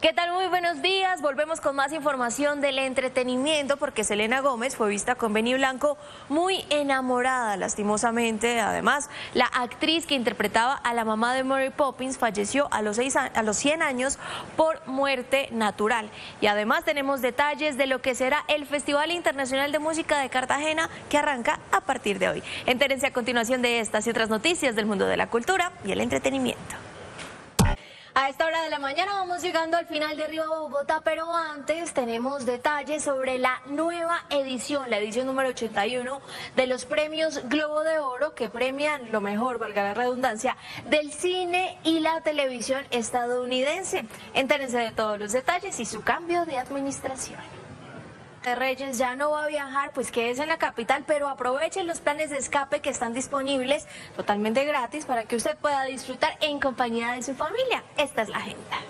¿Qué tal? Muy buenos días. Volvemos con más información del entretenimiento porque Selena Gómez fue vista con Benny Blanco muy enamorada, lastimosamente. Además, la actriz que interpretaba a la mamá de Mary Poppins falleció a los, seis a los 100 años por muerte natural. Y además tenemos detalles de lo que será el Festival Internacional de Música de Cartagena que arranca a partir de hoy. Entérense a continuación de estas y otras noticias del mundo de la cultura y el entretenimiento. A esta hora de la mañana vamos llegando al final de Río Bogotá, pero antes tenemos detalles sobre la nueva edición, la edición número 81 de los premios Globo de Oro que premian lo mejor, valga la redundancia, del cine y la televisión estadounidense. Entérense de todos los detalles y su cambio de administración. Reyes ya no va a viajar, pues quédese en la capital, pero aprovechen los planes de escape que están disponibles totalmente gratis para que usted pueda disfrutar en compañía de su familia. Esta es la agenda.